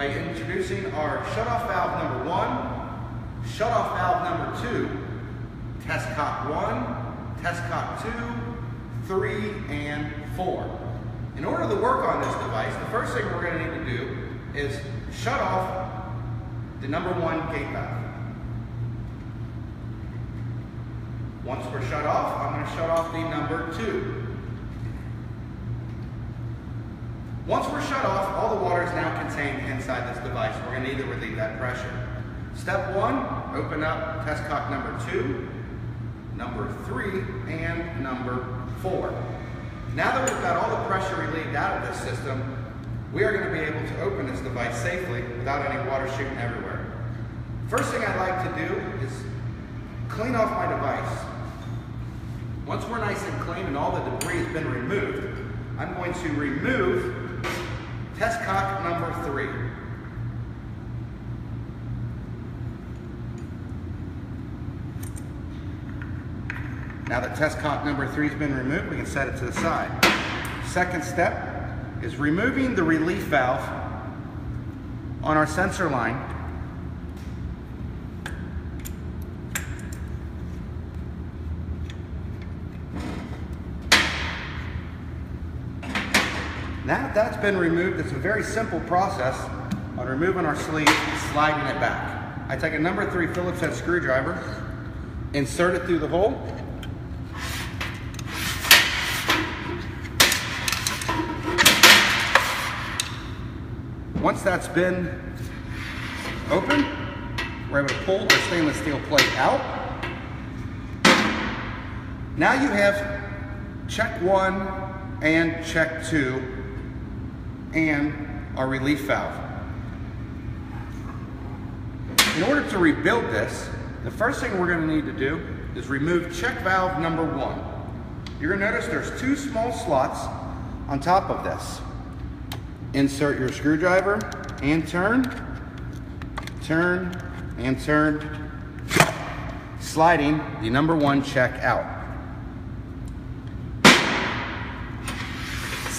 by introducing our shutoff valve number one, shutoff valve number two, test cock one, test cock two, three, and four. In order to work on this device, the first thing we're going to need to do is shut off the number one gate valve. Once we're shut off, I'm going to shut off the number two. Once we're shut off, all the water is now contained inside this device. We're going to need to relieve that pressure. Step one, open up test cock number two, number three, and number four. Now that we've got all the pressure relieved out of this system, we are going to be able to open this device safely without any water shooting everywhere. First thing I'd like to do is clean off my device. Once we're nice and clean and all the debris has been removed, I'm going to remove test cock number three. Now that test cock number three has been removed, we can set it to the side. Second step is removing the relief valve on our sensor line. That that's been removed, it's a very simple process on removing our sleeve and sliding it back. I take a number three Phillips head screwdriver, insert it through the hole, Once that's been open, we're able to pull our stainless steel plate out. Now you have check one and check two and our relief valve. In order to rebuild this, the first thing we're going to need to do is remove check valve number one. You're going to notice there's two small slots on top of this. Insert your screwdriver and turn, turn, and turn, sliding the number one check out.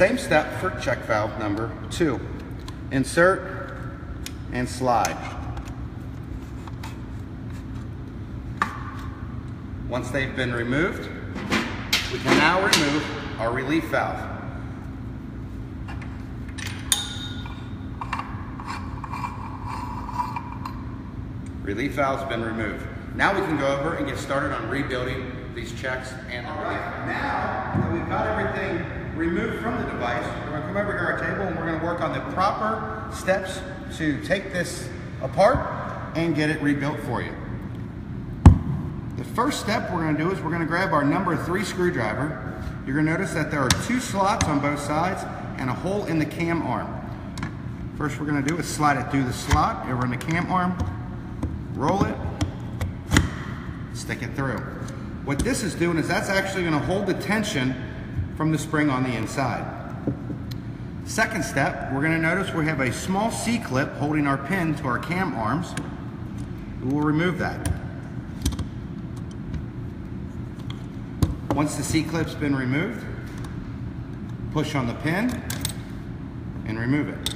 Same step for check valve number two. Insert and slide. Once they've been removed, we can now remove our relief valve. Relief valve's been removed. Now we can go over and get started on rebuilding these checks and the relief. Now that we've got everything removed from the device, we're gonna come over here to our table and we're gonna work on the proper steps to take this apart and get it rebuilt for you. The first step we're gonna do is we're gonna grab our number three screwdriver. You're gonna notice that there are two slots on both sides and a hole in the cam arm. First we're gonna do is slide it through the slot over in the cam arm, roll it, stick it through. What this is doing is that's actually gonna hold the tension from the spring on the inside. Second step, we're gonna notice we have a small C-clip holding our pin to our cam arms. We will remove that. Once the C-clip's been removed, push on the pin and remove it.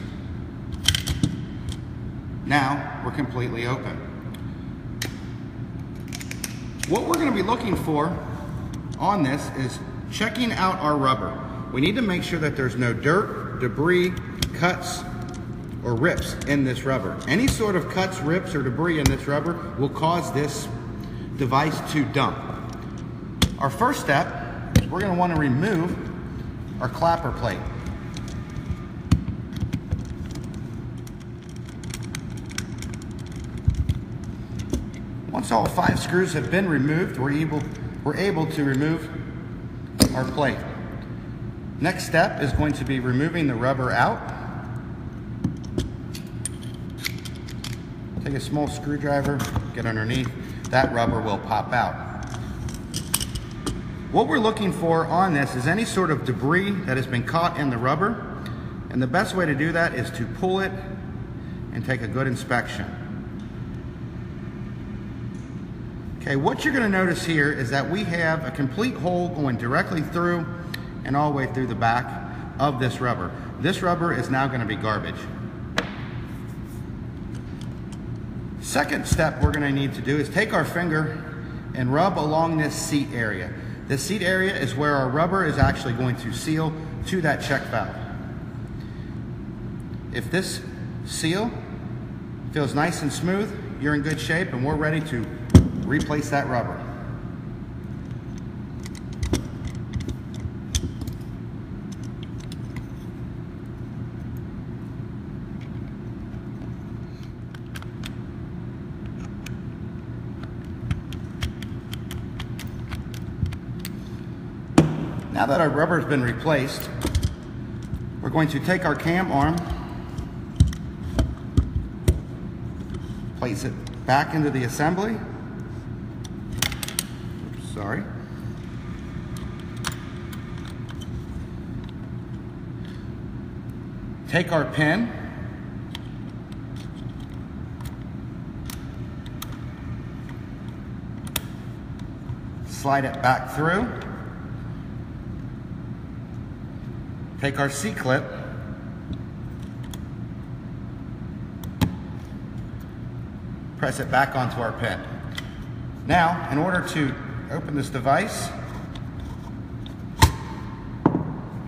Now we're completely open. What we're gonna be looking for on this is checking out our rubber. We need to make sure that there's no dirt, debris, cuts, or rips in this rubber. Any sort of cuts, rips, or debris in this rubber will cause this device to dump. Our first step is we're gonna wanna remove our clapper plate. Once all five screws have been removed, we're able, we're able to remove our plate. Next step is going to be removing the rubber out. Take a small screwdriver, get underneath, that rubber will pop out. What we're looking for on this is any sort of debris that has been caught in the rubber. And the best way to do that is to pull it and take a good inspection. Okay, what you're gonna notice here is that we have a complete hole going directly through and all the way through the back of this rubber. This rubber is now gonna be garbage. Second step we're gonna need to do is take our finger and rub along this seat area. This seat area is where our rubber is actually going to seal to that check valve. If this seal feels nice and smooth, you're in good shape and we're ready to replace that rubber. Now that our rubber has been replaced, we're going to take our cam arm, place it back into the assembly. Sorry. Take our pin, slide it back through. Take our C-clip, press it back onto our pin. Now, in order to open this device,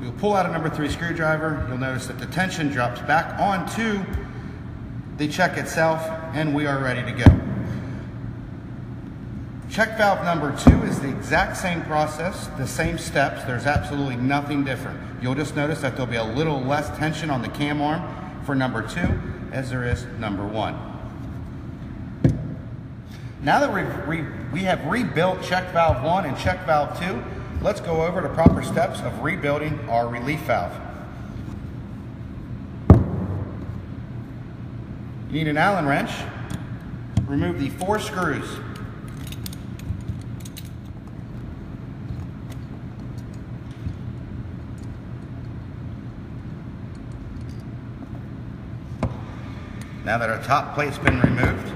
You'll pull out a number three screwdriver. You'll notice that the tension drops back onto the check itself, and we are ready to go. Check valve number two is the exact same process, the same steps. There's absolutely nothing different. You'll just notice that there'll be a little less tension on the cam arm for number two as there is number one. Now that we've re we have rebuilt check valve one and check valve two, let's go over the proper steps of rebuilding our relief valve. You need an Allen wrench. Remove the four screws Now that our top plate's been removed,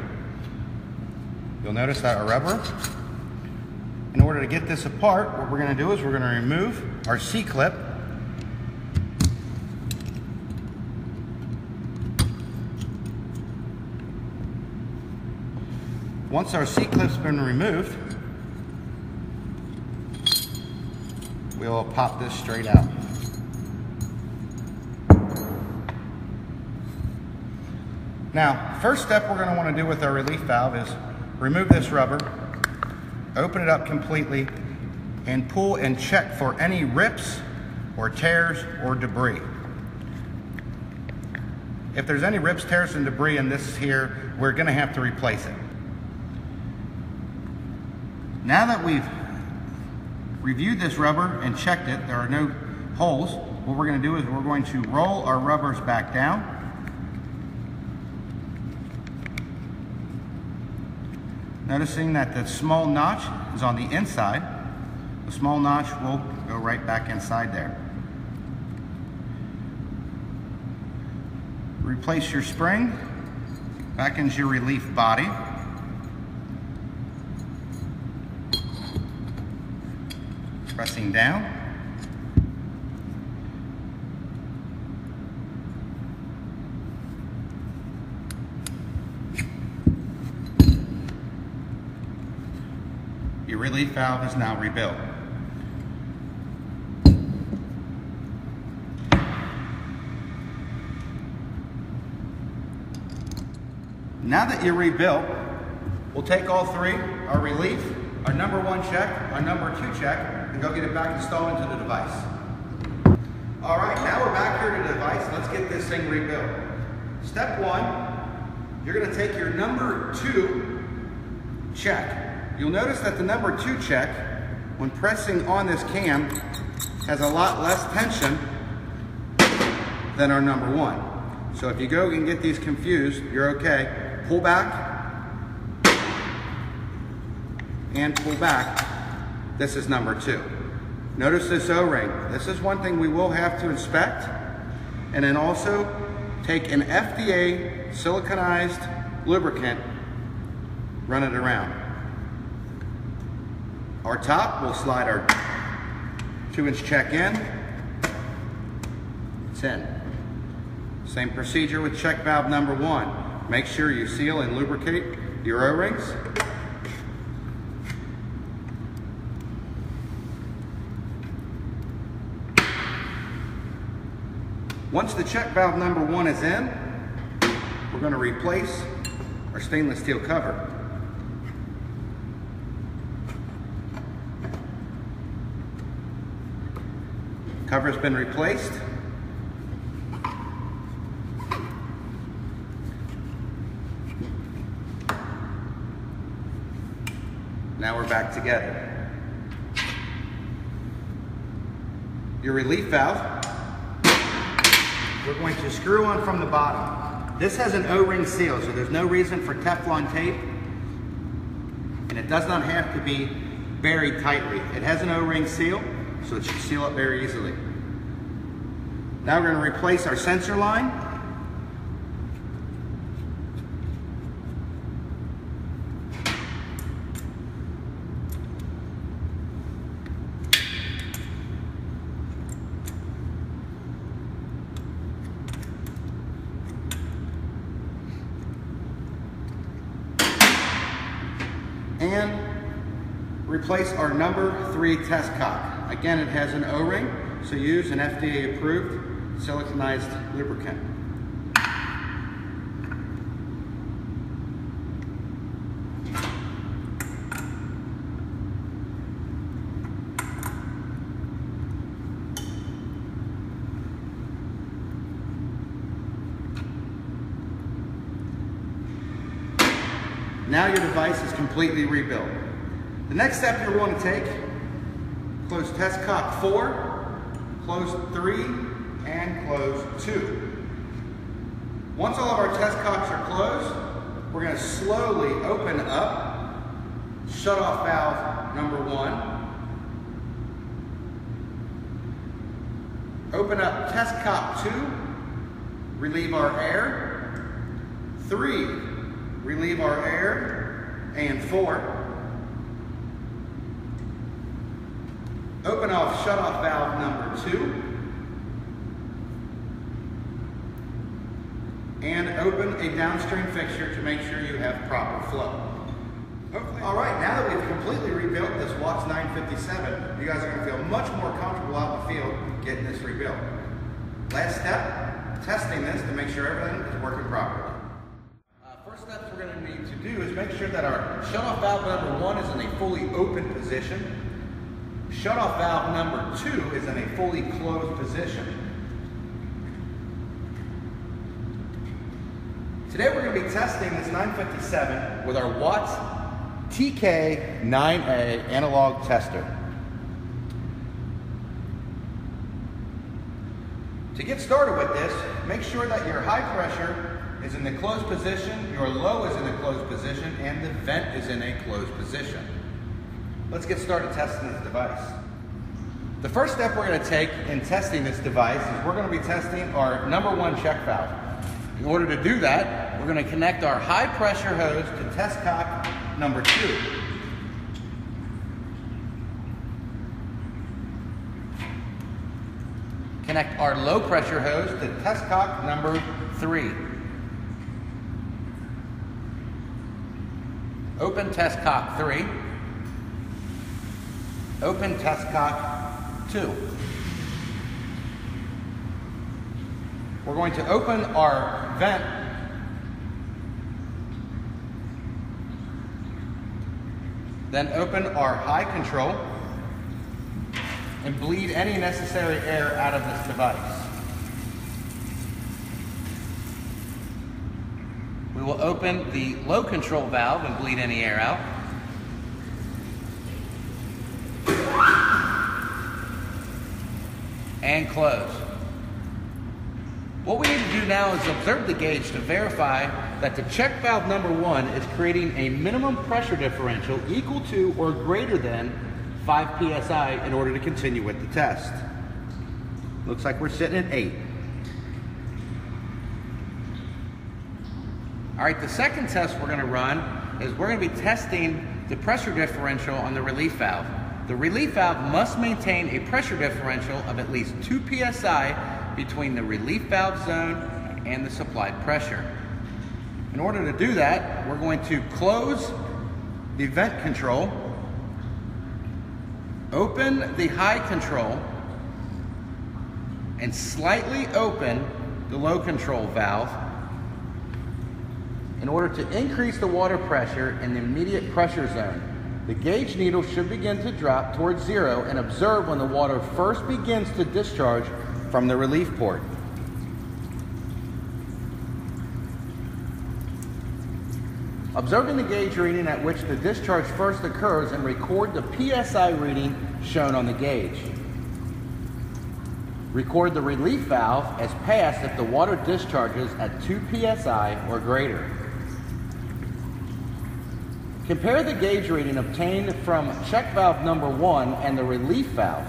you'll notice that our rubber, in order to get this apart, what we're gonna do is we're gonna remove our C-clip Once our C-clip's been removed, we'll pop this straight out. Now, first step we're gonna to want to do with our relief valve is remove this rubber, open it up completely, and pull and check for any rips or tears or debris. If there's any rips, tears, and debris in this here, we're gonna have to replace it. Now that we've reviewed this rubber and checked it, there are no holes, what we're gonna do is we're going to roll our rubbers back down Noticing that the small notch is on the inside, the small notch will go right back inside there. Replace your spring back into your relief body. Pressing down. Your relief valve is now rebuilt. Now that you're rebuilt, we'll take all three, our relief, our number one check, our number two check, and go get it back installed into the device. All right, now we're back here to the device. Let's get this thing rebuilt. Step one, you're gonna take your number two check. You'll notice that the number two check, when pressing on this cam, has a lot less tension than our number one. So if you go and get these confused, you're okay. Pull back and pull back. This is number two. Notice this O-ring. This is one thing we will have to inspect. And then also take an FDA siliconized lubricant, run it around. Our top, we'll slide our two inch check in. It's in. Same procedure with check valve number one. Make sure you seal and lubricate your O-rings. Once the check valve number one is in, we're going to replace our stainless steel cover. Cover's been replaced. Now we're back together. Your relief valve we're going to screw on from the bottom. This has an O-ring seal, so there's no reason for Teflon tape. And it does not have to be buried tightly. It has an O-ring seal, so it should seal up very easily. Now we're going to replace our sensor line. and replace our number three test cock. Again, it has an O-ring, so use an FDA approved siliconized lubricant. Now your device is completely rebuilt. The next step you're going to take, close test cock four, close three, and close two. Once all of our test cocks are closed, we're going to slowly open up shut-off valve number one. Open up test cock two, relieve our air. Three, relieve our air, and four. Open off shut-off valve number two. And open a downstream fixture to make sure you have proper flow. Okay. All right, now that we've completely rebuilt this Watts 957, you guys are gonna feel much more comfortable out in the field getting this rebuilt. Last step, testing this to make sure everything is working properly uh, first steps we're going to need to do is make sure that our shutoff valve number one is in a fully open position. Shutoff valve number two is in a fully closed position. Today we're going to be testing this 957 with our Watts TK9A analog tester. To get started with this, make sure that your high pressure is in the closed position, your low is in the closed position, and the vent is in a closed position. Let's get started testing this device. The first step we're going to take in testing this device is we're going to be testing our number one check valve. In order to do that, we're going to connect our high pressure hose to test cock number two. Connect our low pressure hose to test cock number three. Open test cock three. Open test cock two. We're going to open our vent Then open our high control and bleed any necessary air out of this device. We will open the low control valve and bleed any air out. And close. What we need to do now is observe the gauge to verify that the check valve number one is creating a minimum pressure differential equal to or greater than 5 psi in order to continue with the test. Looks like we're sitting at 8. All right, the second test we're going to run is we're going to be testing the pressure differential on the relief valve. The relief valve must maintain a pressure differential of at least 2 psi between the relief valve zone and the supplied pressure. In order to do that, we're going to close the vent control Open the high control and slightly open the low control valve in order to increase the water pressure in the immediate pressure zone. The gauge needle should begin to drop towards zero and observe when the water first begins to discharge from the relief port. Observing the gauge reading at which the discharge first occurs and record the PSI reading shown on the gauge. Record the relief valve as passed if the water discharges at 2 psi or greater. Compare the gauge reading obtained from check valve number one and the relief valve.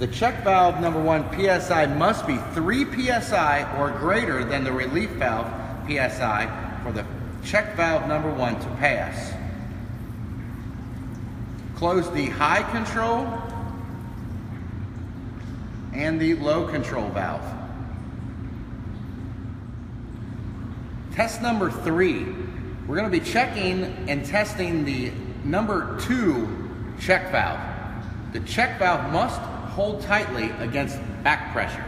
The check valve number one PSI must be 3 psi or greater than the relief valve PSI for the check valve number one to pass. Close the high control and the low control valve. Test number three, we're going to be checking and testing the number two check valve. The check valve must hold tightly against back pressure.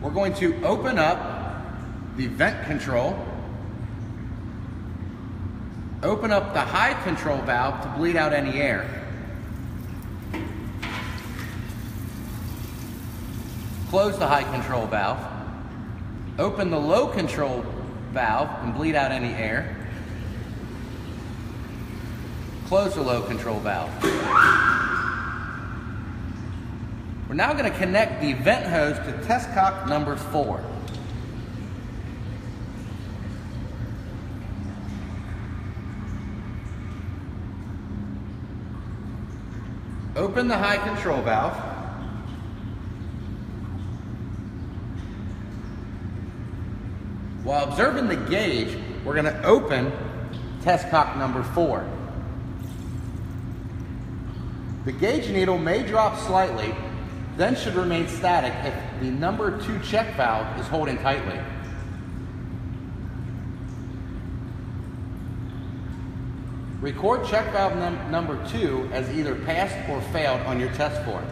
We're going to open up the vent control, open up the high control valve to bleed out any air. Close the high control valve, open the low control valve and bleed out any air. Close the low control valve. We're now going to connect the vent hose to test cock number four. Open the high control valve. While observing the gauge, we're going to open test cock number four. The gauge needle may drop slightly, then should remain static if the number two check valve is holding tightly. Record check valve num number two as either passed or failed on your test form.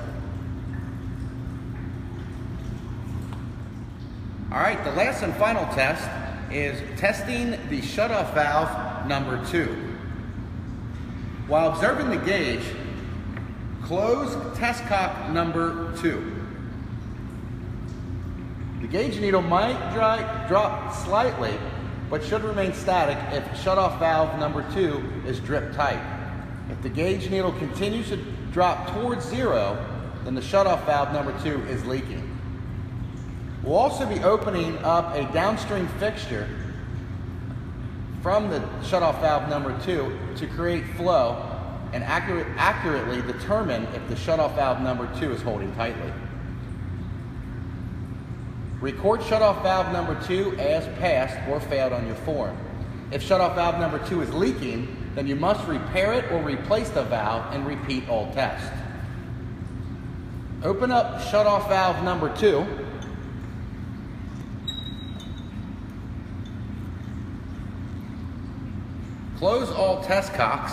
All right, the last and final test is testing the shutoff valve number two. While observing the gauge, close test cock number two. The gauge needle might dry, drop slightly but should remain static if shutoff valve number two is drip tight. If the gauge needle continues to drop towards zero, then the shutoff valve number two is leaking. We'll also be opening up a downstream fixture from the shutoff valve number two to create flow and accurate, accurately determine if the shutoff valve number two is holding tightly. Record shutoff valve number two as passed or failed on your form. If shutoff valve number two is leaking, then you must repair it or replace the valve and repeat all tests. Open up shutoff valve number two. Close all test cocks.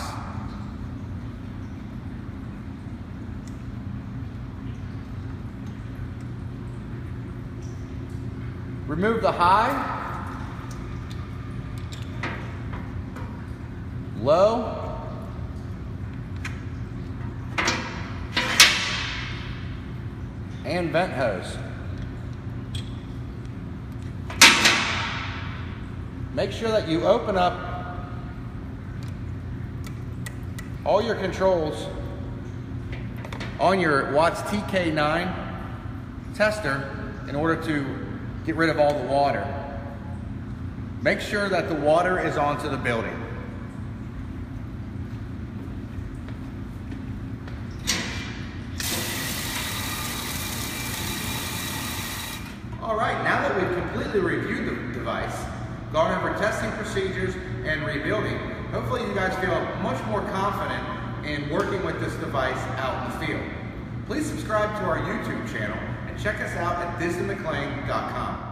Remove the high. low, and vent hose. Make sure that you open up all your controls on your Watts TK9 tester in order to get rid of all the water. Make sure that the water is onto the building. All right, now that we've completely reviewed the device, gone over testing procedures and rebuilding, hopefully you guys feel much more confident in working with this device out in the field. Please subscribe to our YouTube channel and check us out at DisneyMcLane.com.